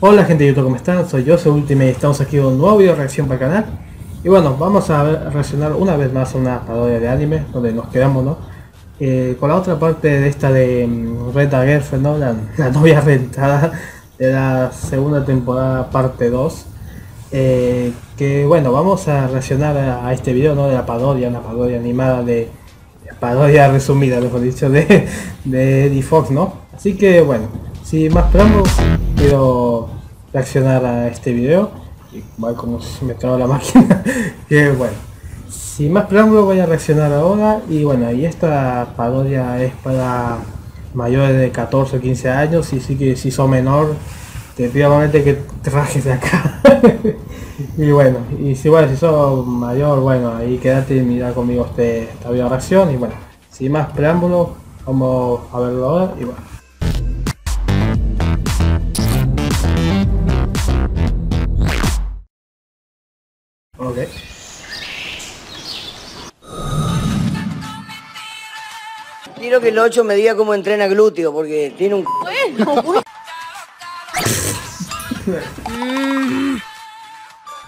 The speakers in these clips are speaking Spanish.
Hola gente de YouTube, ¿cómo están? Soy yo, soy Ultimate y estamos aquí con un nuevo video de reacción para el canal. Y bueno, vamos a reaccionar una vez más a una parodia de anime, donde nos quedamos, ¿no? Eh, con la otra parte de esta de mm, Renta Girlfriend, ¿no? La, novia rentada de la segunda temporada, parte 2. Eh, que bueno, vamos a reaccionar a, a este video, ¿no? De la parodia, una parodia animada de... Parodia resumida, mejor dicho, de, de Eddie Fox, ¿no? Así que bueno, sin más preámbulos, quiero reaccionar a este video. Va como se me traba la máquina. que bueno, sin más preámbulos voy a reaccionar ahora. Y bueno, y esta parodia es para mayores de 14 o 15 años. Y sí que si sos menor, te pido amablemente que te rajes de acá. y bueno, y si bueno, si sos mayor, bueno, ahí quédate y mira conmigo este, esta video reacción. Y bueno, sin más preámbulos, vamos a verlo ahora. Y bueno. Ok. Quiero que el 8 me diga cómo entrena glúteo, porque tiene un...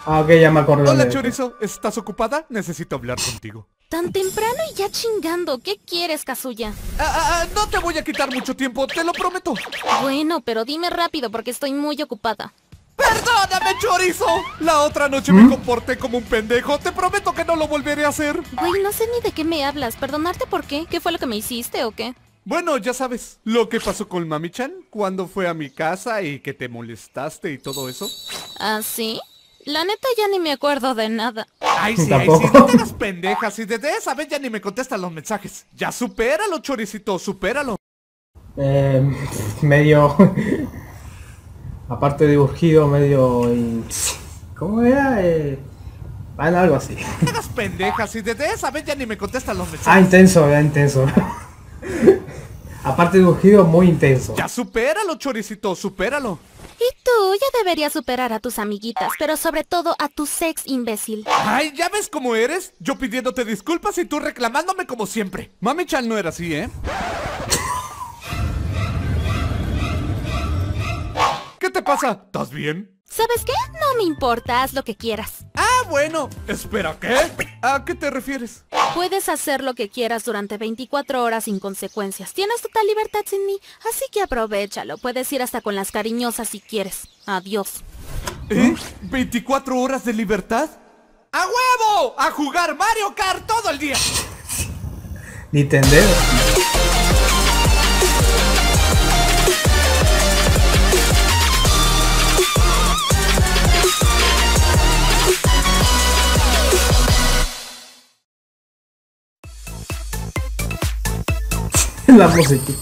Ah, ok, ya me acordé. Hola Chorizo, ¿estás ocupada? Necesito hablar contigo. Tan temprano y ya chingando. ¿Qué quieres, Kazuya? Ah, ah, ah, no te voy a quitar mucho tiempo, te lo prometo. Bueno, pero dime rápido porque estoy muy ocupada. ¡Perdóname, Chorizo! La otra noche me comporté como un pendejo, te prometo que no lo volveré a hacer. Güey, no sé ni de qué me hablas. ¿Perdonarte por qué? ¿Qué fue lo que me hiciste o qué? Bueno, ya sabes, lo que pasó con Mami-chan cuando fue a mi casa y que te molestaste y todo eso. ¿Ah, sí? La neta ya ni me acuerdo de nada. Ay, sí, ay, Tampoco. sí, no te hagas pendejas y desde esa vez ya ni me contestan los mensajes. Ya supéralo, Choricito, supéralo. Eh, medio... Aparte de urgido, medio... ¿Cómo era? Eh, bueno, algo así. Hagas pendejas y desde esa vez ya ni me contestan los Ah, mensajes. intenso, era intenso. Aparte de urgido, muy intenso. Ya supéralo, Choricito, supéralo. Y tú ya deberías superar a tus amiguitas, pero sobre todo a tu sex imbécil. Ay, ¿ya ves cómo eres? Yo pidiéndote disculpas y tú reclamándome como siempre. Mami Chan no era así, ¿eh? ¿Qué te pasa? ¿Estás bien? ¿Sabes qué? No me importa, haz lo que quieras. Ah, bueno. Espera, ¿qué? ¿A qué te refieres? Puedes hacer lo que quieras durante 24 horas sin consecuencias. Tienes total libertad sin mí, así que aprovechalo. Puedes ir hasta con las cariñosas si quieres. Adiós. ¿Eh? ¿24 horas de libertad? ¡A huevo! ¡A jugar Mario Kart todo el día! Nintendo. La música.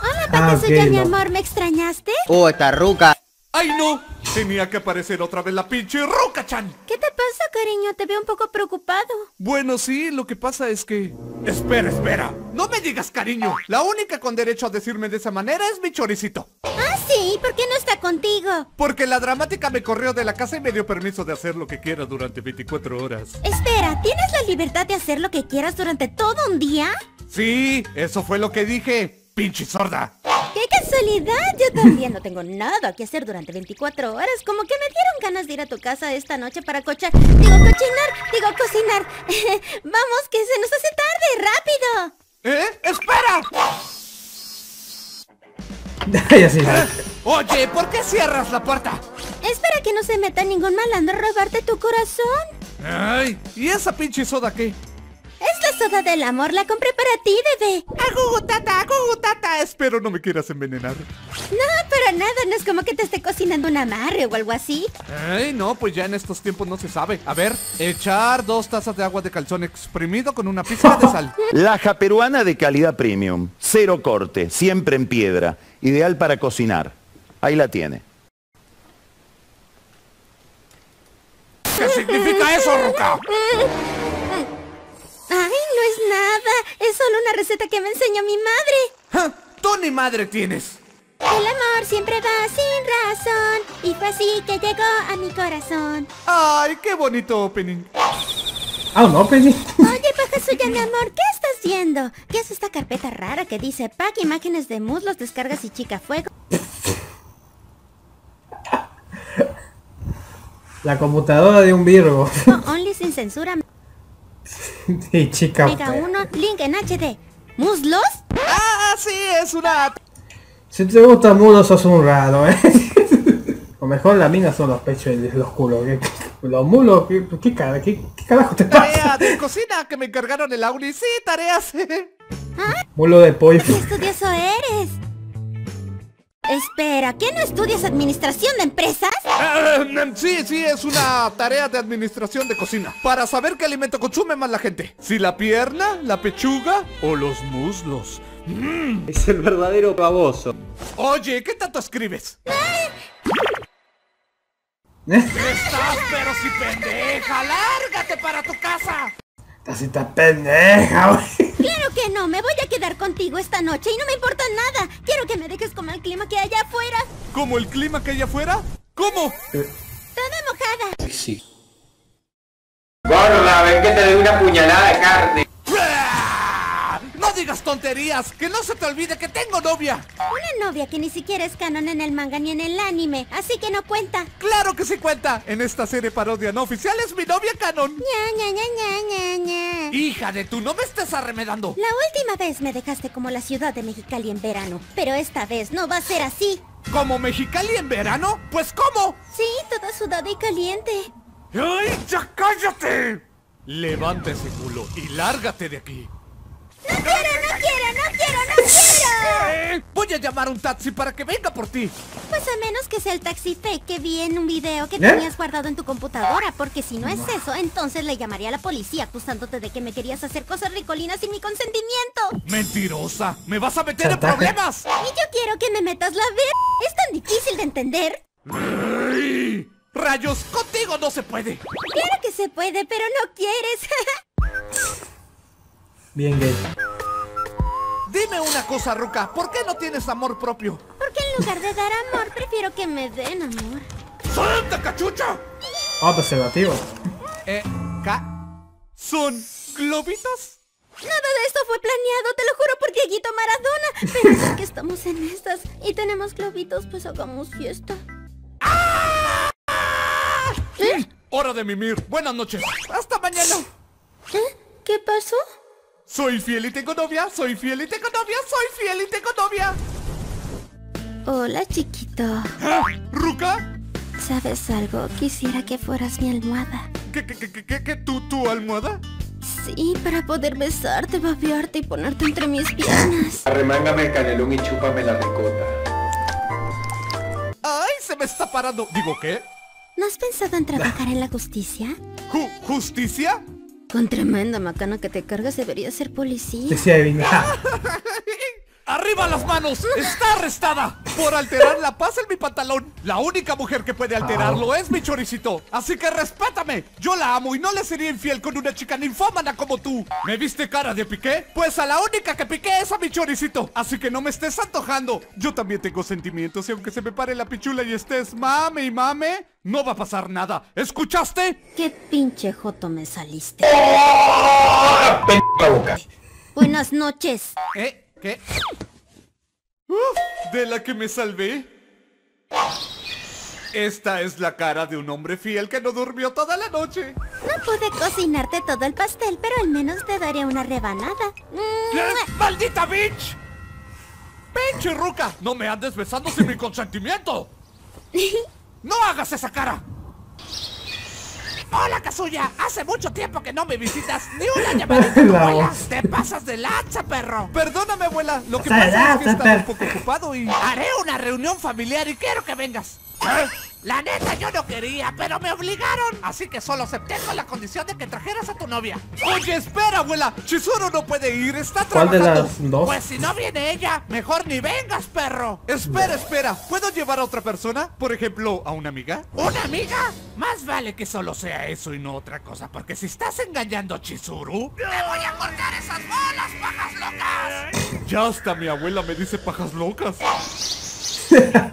Hola, Ah, Kazuya, ok, mi no. amor, ¿me extrañaste? Oh, esta ruca. ¡Ay, no! Tenía que aparecer otra vez la pinche Ruka-chan. ¿Qué te pasa, cariño? Te veo un poco preocupado. Bueno, sí, lo que pasa es que... Espera, espera. No me digas cariño. La única con derecho a decirme de esa manera es mi choricito. Ah, sí, ¿por qué no está contigo? Porque la dramática me corrió de la casa y me dio permiso de hacer lo que quiera durante 24 horas. Espera, ¿tienes la libertad de hacer lo que quieras durante todo un día? Sí, eso fue lo que dije. Pinche sorda. ¡Qué casualidad! Yo también no tengo nada que hacer durante 24 horas. Como que me dieron ganas de ir a tu casa esta noche para cochar... Digo, cochinar, digo, cocinar. Vamos, que se nos hace tarde, rápido. ¿Eh? ¡Espera! y así. Oye, ¿por qué cierras la puerta? Espera que no se meta ningún malandro a robarte tu corazón. Ay, ¿y esa pinche soda qué? Es la soda del amor, la compré para ti, bebé. ¡Agugutata, agugutata! Espero no me quieras envenenar. No, para nada, no es como que te esté cocinando un amarre o algo así. Ay, no, pues ya en estos tiempos no se sabe. A ver, echar dos tazas de agua de calzón exprimido con una pizca de sal. Laja peruana de calidad premium, cero corte, siempre en piedra, ideal para cocinar. Ahí la tiene. ¿Qué significa eso, Ruka? ¡Ay, no es nada! Es solo una receta que me enseñó mi madre. ¡Tú ni madre tienes! El amor siempre va sin razón Y fue así que llegó a mi corazón ¡Ay, qué bonito opening! ¡Ah, un opening! Oye, paja suya, mi amor, ¿qué estás viendo? ¿Qué es esta carpeta rara que dice pack imágenes de muslos, descargas y chica fuego? La computadora de un virgo oh, Only sin censura y chica. Mega 1, link en HD. ¿Muslos? Ah, sí, es una... Si te gusta mulo sos un raro, eh. o mejor la mina son los pechos y los culos. ¿qué- los mulos, ¿qué, qué, cara- qué- qué carajo te Tarea pasa? de cocina que me encargaron en la uni. Sí, tareas. Mulo de pollo. ¿Qué estudioso eres? Espera, ¿qué no estudias administración de empresas? Eh, sí, sí, es una tarea de administración de cocina. Para saber qué alimento consume más la gente. Si la pierna, la pechuga o los muslos. Es el verdadero baboso. Oye, ¿qué tanto escribes? ¿Eh? Estás pero si pendeja. Lárgate para tu casa. Esta pendeja, güey. Claro que no, me voy a quedar contigo esta noche y no me importa nada. Quiero que me dejes como el clima que hay allá afuera. ¿Como el clima que hay afuera? ¿Cómo? Toda mojada. Gorda, ven que te doy una puñalada de carne. No digas tonterías. Que no se te olvide que tengo novia. Una novia que ni siquiera es canon en el manga ni en el anime, así que no cuenta. Claro que sí cuenta. En esta serie parodia no oficial es mi novia canon. Ña, ña, ña, ña, ña, ña. Hija de tú, no me estés arremedando. La última vez me dejaste como la ciudad de Mexicali en verano, pero esta vez no va a ser así. ¿Como Mexicali en verano? Pues ¿cómo? Sí, toda sudada y caliente. ¡Ay, ya cállate! Levanta ese culo y lárgate de aquí. ¡No quiero, no quiero, no quiero, no quiero! Eh, Voy a llamar a un taxi para que venga por ti. Pues a menos que sea el taxi fake que vi en un video que ¿Eh? tenías guardado en tu computadora, porque si no es eso, entonces le llamaría a la policía acusándote de que me querías hacer cosas ricolinas sin mi consentimiento. Mentirosa, me vas a meter en problemas. Y yo quiero que me metas la ver. Es tan difícil de entender. Ay, Rayos, contigo no se puede. Claro que se puede, pero no quieres. Bien gay. Dime una cosa, Ruca, ¿por qué no tienes amor propio? porque en lugar de dar amor, prefiero que me den amor. ¡Santa cachucha! Ah, preservativo. Eh, ¿ca? ¿Son globitos? Nada de esto fue planeado, te lo juro por Dieguito Maradona. Pero ya que estamos en estas y tenemos globitos, pues hagamos fiesta. ¿Eh? Hora de mimir. Buenas noches. Hasta mañana. ¿Eh? ¿Qué pasó? Soy fiel y tengo novia, soy fiel y tengo novia, soy fiel y tengo novia. Hola, chiquito. ¿Ah? ¿Ruca? ¿Sabes algo? Quisiera que fueras mi almohada. ¿Qué, qué, qué, qué, qué, qué, tú, tu almohada? Sí, para poder besarte, babearte y ponerte entre mis piernas. Arremángame el canelón y chúpame la ricota. ¡Ay, se me está parando! ¿Digo qué? ¿No has pensado en trabajar en la justicia? ¿Ju- ¿Justicia? Con tremenda macana que te cargas deberías ser policía. ¡Arriba las manos! ¡Está arrestada! Por alterar la paz en mi pantalón. La única mujer que puede alterarlo es mi choricito. Así que respétame. Yo la amo y no le sería infiel con una chica ninfómana como tú. ¿Me viste cara de piqué? Pues a la única que piqué es a mi choricito. Así que no me estés antojando. Yo también tengo sentimientos y aunque se me pare la pichula y estés mame y mame, no va a pasar nada. ¿Escuchaste? Qué pinche joto me saliste. Buenas noches. ¿Eh? ¿Qué? Uf, ¿De la que me salvé? Esta es la cara de un hombre fiel que no durmió toda la noche. No pude cocinarte todo el pastel, pero al menos te daré una rebanada. ¿Eh? ¡Maldita bitch! ¡Pinche ruca! ¡No me andes besando sin mi consentimiento! ¡No hagas esa cara! Hola, Kazuya. Hace mucho tiempo que no me visitas. Ni una llamadita abuela. Te pasas de lanza, perro. Perdóname, abuela. Lo que pasa es que estaba un poco ocupado y... Haré una reunión familiar y quiero que vengas. ¿Eh? La neta, yo no quería, pero me obligaron. Así que solo acepté con la condición de que trajeras a tu novia. Oye, espera, abuela. Chizuru no puede ir, está ¿Cuál de trabajando. las dos? Pues si no viene ella, mejor ni vengas, perro. Espera, espera. ¿Puedo llevar a otra persona? Por ejemplo, a una amiga. ¿Una amiga? Más vale que solo sea eso y no otra cosa, porque si estás engañando a Chizuru... ¡Te voy a cortar esas bolas, pajas locas! Ya hasta mi abuela me dice pajas locas.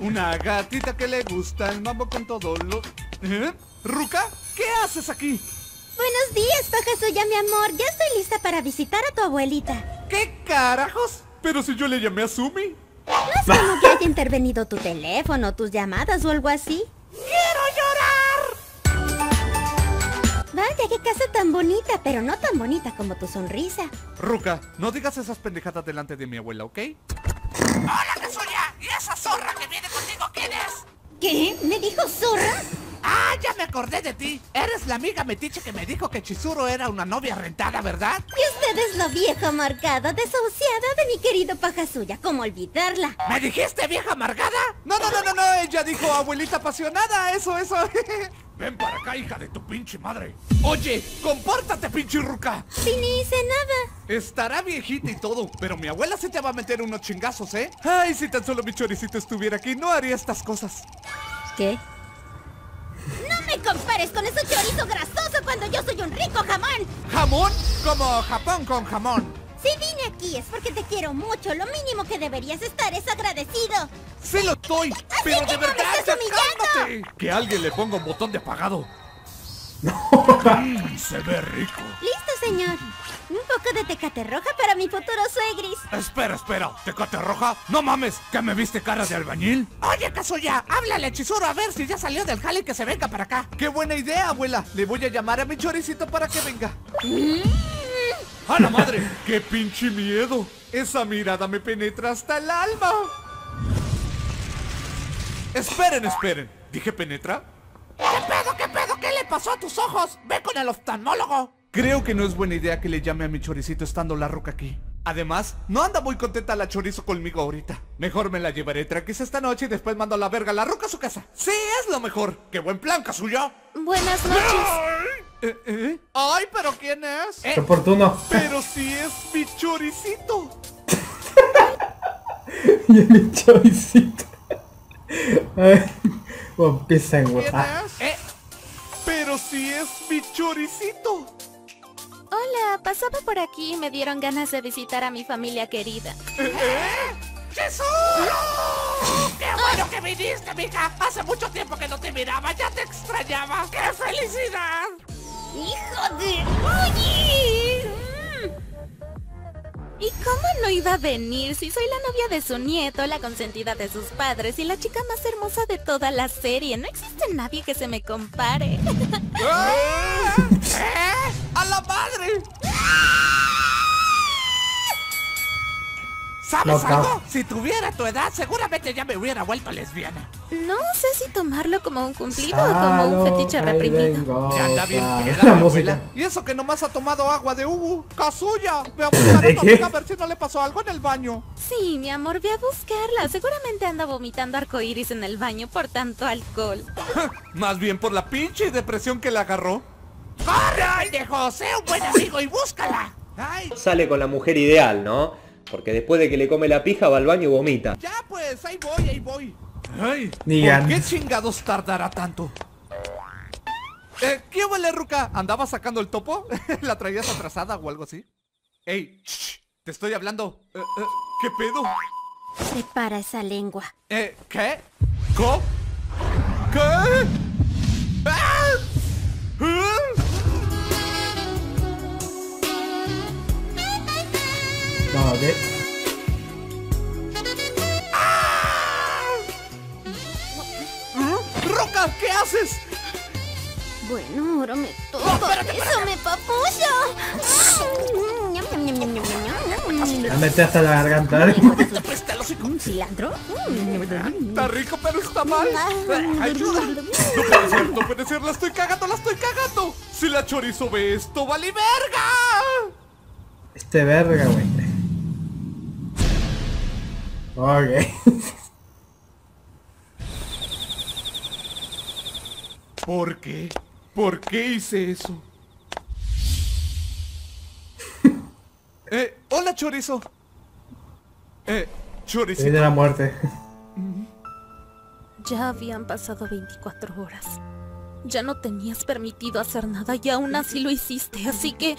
Una gatita que le gusta el mambo con todo lo... ¿Eh? ¿Ruka? ¿Qué haces aquí? Buenos días, paja suya, mi amor. Ya estoy lista para visitar a tu abuelita. ¿Qué carajos? Pero si yo le llamé a Sumi. No es como que haya intervenido tu teléfono, tus llamadas o algo así. ¡Quiero llorar! Vaya, qué casa tan bonita, pero no tan bonita como tu sonrisa. Ruka, no digas esas pendejadas delante de mi abuela, ¿ok? ¿Y esa zorra que viene contigo quién es? ¿Qué? ¿Me dijo zorra? Ah, ya me acordé de ti. Eres la amiga metiche que me dijo que Chizuru era una novia rentada, ¿verdad? Y usted es la vieja amargada, desahuciada de mi querido paja suya. ¿Cómo olvidarla? ¿Me dijiste vieja amargada? No, no, no, no, no, ella dijo abuelita apasionada, eso, eso. Ven para acá, hija de tu pinche madre. Oye, compórtate, pinche ruca. Si ni hice nada. Estará viejita y todo, pero mi abuela se te va a meter unos chingazos, ¿eh? Ay, si tan solo mi choricito estuviera aquí, no haría estas cosas. ¿Qué? No me compares con ese chorizo grasoso cuando yo soy un rico jamón. ¿Jamón? Como Japón con jamón. Si vine aquí es porque te quiero mucho. Lo mínimo que deberías estar es agradecido. ¡Sí lo estoy! ¡Pero de verdad, Que alguien le ponga un botón de apagado. Mm, se ve rico. Listo, señor. Un poco de tecate roja para mi futuro suegris. Espera, espera. ¿Tecate roja? ¡No mames! ¿Que me viste cara de albañil? Oye, Kazuya, háblale a Chizuru a ver si ya salió del jale y que se venga para acá. ¡Qué buena idea, abuela! Le voy a llamar a mi choricito para que venga. ¡A la madre! ¡Qué pinche miedo! Esa mirada me penetra hasta el alma. Esperen, esperen. ¿Dije penetra? ¿Qué pedo, qué pedo? ¿Qué le pasó a tus ojos? Ve con el oftalmólogo. Creo que no es buena idea que le llame a mi choricito estando la ruca aquí. Además, no anda muy contenta la chorizo conmigo ahorita. Mejor me la llevaré tranquis esta noche y después mando a la verga a la ruca a su casa. Sí, es lo mejor. ¡Qué buen plan, suya! Buenas noches. ¿Eh, eh? ¡Ay, pero quién es! Qué oportuno. Pero si es mi choricito. y mi choricito. Ay, Bueno, empieza en ¿Quién huepa. es? Eh, Pero si es mi choricito. Hola, pasaba por aquí y me dieron ganas de visitar a mi familia querida. ¡Jesús! ¡Qué bueno que viniste, mija! Hace mucho tiempo que no te miraba, ya te extrañaba. ¡Qué felicidad! ¡Hijo de... ¡Oye! ¿Y cómo no iba a venir si soy la novia de su nieto, la consentida de sus padres y la chica más hermosa de toda la serie? No existe nadie que se me compare. ¿Sabes No, algo? no. Si tuviera tu edad, seguramente ya me hubiera vuelto lesbiana. No sé si tomarlo como un cumplido o como un fetiche reprimido. vengo, Ya anda bien peda, La abuela. Y eso que nomás ha tomado agua de Hugo. ¡Kazuya! Ve a buscar a ¿De tu qué? amiga a ver si no le pasó algo en el baño. Sí, mi amor, ve a buscarla. Seguramente anda vomitando arcoíris en el baño por tanto alcohol. Más bien por la pinche depresión que le agarró. ¡Corre, pendejo! ¡Sé un buen amigo y búscala! ¡Ay! Sale con la mujer ideal, ¿no? Porque después de que le come la pija va al baño y vomita. Ya pues, ahí voy, ahí voy. Ay, Ni ¿por qué chingados tardará tanto? Eh, ¿qué huele, Ruca? ¿Andabas sacando el topo? ¿La traías atrasada o algo así? Ey, shh, te estoy hablando. Eh, eh, ¿Qué pedo? Separa esa lengua. Eh, ¿qué? ¿Co? ¿Qué? ¿Ah? ¿Qué? ¡Ruca, ¿qué haces? Bueno, ahora me toca. ¡Eso me papucho! La metí hasta la garganta. ¿eh? ¿Un cilantro? Está rico, pero está mal. Eh, ¡Ayuda! No puede ser, no puede ser, la estoy cagando, la estoy cagando. Si la chorizo ve esto, vale verga. Este verga, güey. Ok. ¿Por qué? ¿Por qué hice eso? eh, hola chorizo. Eh, chorizo. Viene la muerte. Ya habían pasado 24 horas. Ya no tenías permitido hacer nada y aún así lo hiciste, así que...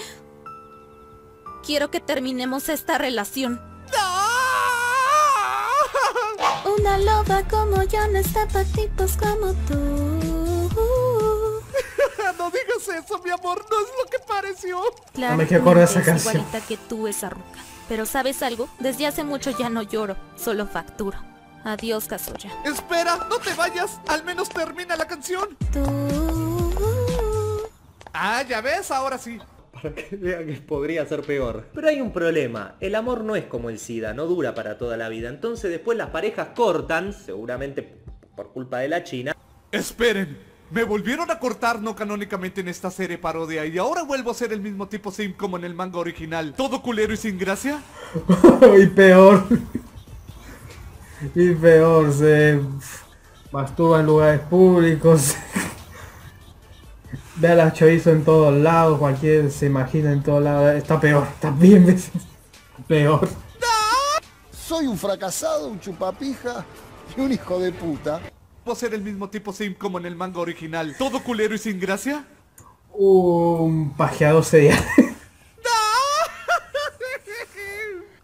Quiero que terminemos esta relación. Una loba como yo no está para tipos como tú. no digas eso, mi amor, no es lo que pareció. Claro, me quiero acordar esa es canción. igualita que tú, esa ruca. Pero ¿sabes algo? Desde hace mucho ya no lloro, solo facturo. Adiós, Kazuya. Espera, no te vayas, al menos termina la canción. Tú... Ah, ya ves, ahora sí. Para que vean que podría ser peor. Pero hay un problema. El amor no es como el SIDA, no dura para toda la vida. Entonces después las parejas cortan, seguramente por culpa de la China. Esperen, me volvieron a cortar no canónicamente en esta serie parodia y ahora vuelvo a ser el mismo tipo sim como en el manga original. ¿Todo culero y sin gracia? y peor. y peor, se masturba en lugares públicos. Ve a la chorizo en todos lados, cualquier se imagina en todos lados. Está peor, está bien veces peor. Soy un fracasado, un chupapija y un hijo de puta. ¿Puedo ser el mismo tipo sim como en el manga original? ¿Todo culero y sin gracia? Un pajeado serial.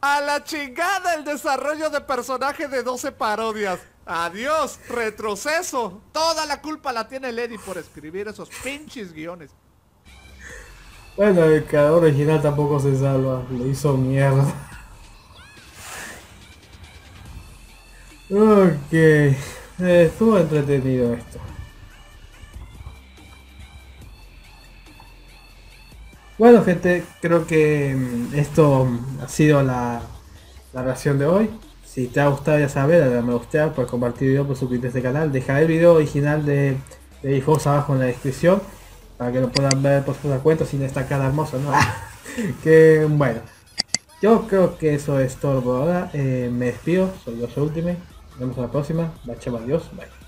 A la chingada el desarrollo de personaje de 12 parodias. Adiós, retroceso. Toda la culpa la tiene Lady por escribir esos pinches guiones. Bueno, el creador original tampoco se salva. Lo hizo mierda. Ok. Estuvo entretenido esto. Bueno gente, creo que mm, esto ha sido la, la reacción de hoy. Si te ha gustado ya sabes, dale me gusta, puedes compartir el video, por suscribirte a este canal. Dejaré el video original de, de Xbox abajo en la descripción. Para que lo puedan ver por sus cuentas sin esta cara hermosa, ¿no? que bueno. Yo creo que eso es todo por ahora. Eh, me despido, soy soy Ultimate. Nos vemos en la próxima. Bye, adiós. Bye.